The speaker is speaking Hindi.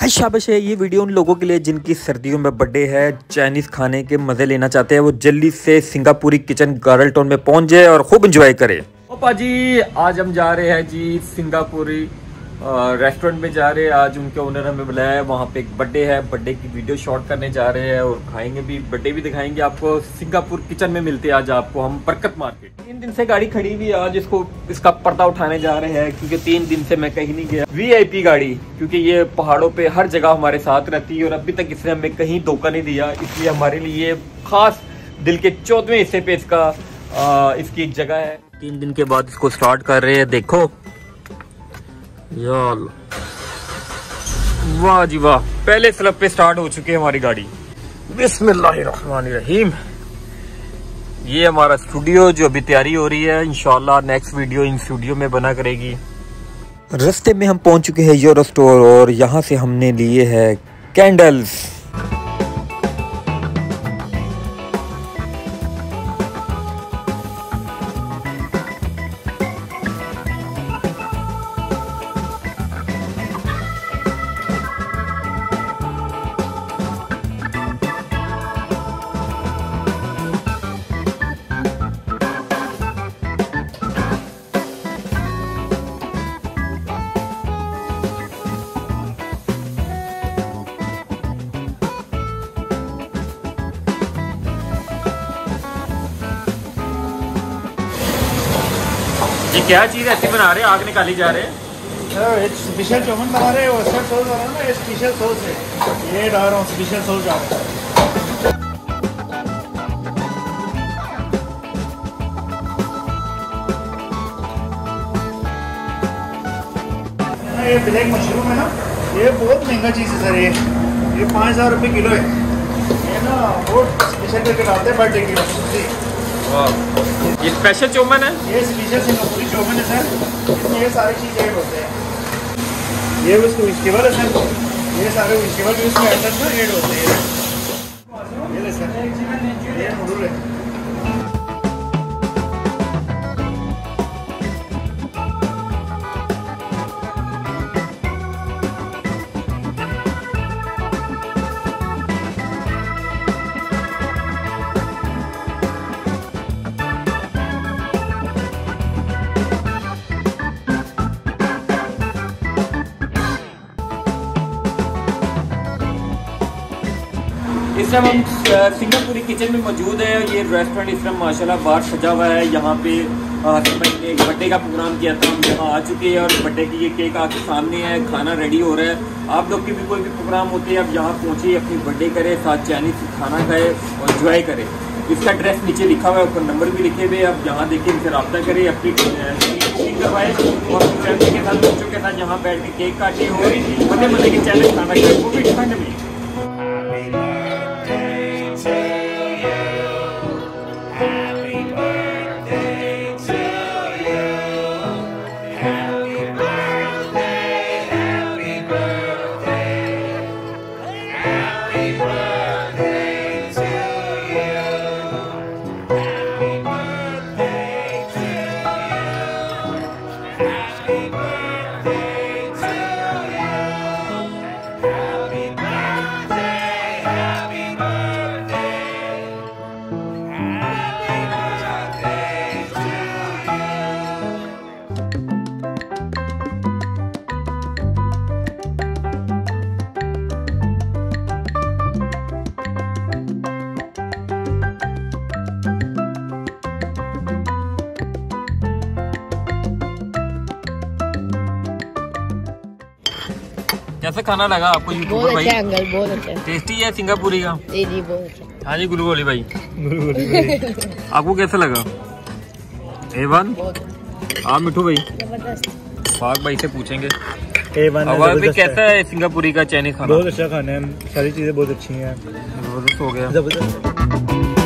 आज शाबाश है ये वीडियो उन लोगों के लिए जिनकी सर्दियों में बर्थडे है, चाइनीज़ खाने के मज़े लेना चाहते हैं, वो जल्दी से सिंगापुरी किचन गार्डल टाउन में पहुँच जाए और खूब इंजॉय करे। ओपा जी आज हम जा रहे हैं जी सिंगापुरी। रेस्टोरेंट में जा रहे हैं। आज उनके ओनर हमें बुलाया है। वहाँ पे एक बर्थडे है। बर्थडे की वीडियो शॉट करने जा रहे हैं और खाएँगे भी। बर्थडे भी दिखाएँगे आपको। सिंगापुर किचन में मिलते हैं आज आपको हम बरकत मार्केट तीन दिन से गाड़ी खड़ी हुई है। आज इसको, इसका पर्दा उठाने जा रहे हैं क्योंकि तीन दिन से मैं कहीं नहीं गया। वीआईपी गाड़ी, क्योंकि ये पहाड़ों पे हर जगह हमारे साथ रहती है और अभी तक इसने हमें कहीं धोखा नहीं दिया। इसलिए हमारे लिए खास दिल के चौदहवें हिस्से पे इसका इसकी एक जगह है। तीन दिन के बाद इसको स्टार्ट कर रहे हैं। देखो वाह जी वाह, पहले स्लब पे स्टार्ट हो चुकी है हमारी गाड़ी। बिस्मिल्लाहिर्रहमानिर्रहीम। ये हमारा स्टूडियो जो अभी तैयारी हो रही है इनशाला नेक्स्ट वीडियो इन स्टूडियो में बना करेगी। रस्ते में हम पहुँच चुके हैं यूरो स्टोर और यहाँ से हमने लिए है कैंडल्स ये क्या चीज़ ऐसी बना रहे आग निकाली जा रहे हैं? स्पेशल चौमन बना रहे हो सर सॉस बना ना? ये स्पेशल सॉस है। ये डाल रहा हूँ स्पेशल सॉस डाल रहा हूँ। ये ब्लैक मशरूम है ना? ये बहुत महँगा चीज़ है सर ये। ये पाँच हज़ार रुपये किलो है। ये ना बहुत स्पेशल करके डालते हैं बर्थडे की सब्ज़ी ये स्पेशल चौमन है? ये स्पेशल सिंगापुरी चौमन है सर इसमें ये सारी चीज़ ऐड होते हैं। ये उसको वेजिटेबल है सर ये सारे वेजिटेबल भी इसमें ऐड होते हैं। ये सर ये नूडल है। इस टाइम हम सिंगापुरी किचन में मौजूद है ये रेस्टोरेंट इस टाइम माशाल्लाह, बाहर सजा हुआ है। यहाँ पे हसन भाई ने एक बर्थडे का प्रोग्राम किया था, हम यहाँ आ चुके हैं और बर्थडे की ये केक आपके सामने है, खाना रेडी हो रहा है। आप लोग की भी कोई भी प्रोग्राम होती है, आप यहाँ पहुँचे, अपनी बर्थडे करें, साथ चाइनीज़ खाना खाए और इंजॉय करें। इसका एड्रेस नीचे लिखा हुआ है, ऊपर नंबर भी लिखे हुए हैं। आप यहाँ देखें, इनसे रब्ता करें, अपनी और फैमिली के साथ, बच्चों के साथ यहाँ बैठ के केक काटें और मज़े मज़े के चैनल खाना खाएँ। वो भी ठंड में। कैसा खाना लगा आपको बहुत यूट्यूबर अच्छा भाई अंकल बहुत अच्छा टेस्टी है सिंगापुरी का? जी जी बहुत अच्छा हाँ। जी गुरु बोली भाई। आपको कैसा लगा? ए वन बहुत अच्छा। हाँ मिठू भाई। ज़बरदस्त। फाग भाई से पूछेंगे। कैसा है। सिंगापुरी का चाइनीज़ खाना? बहुत अच्छा खाना है सारी चीज़ें बहुत अच्छी हैं। ज़बरदस्त हो गया। ज़बरदस्त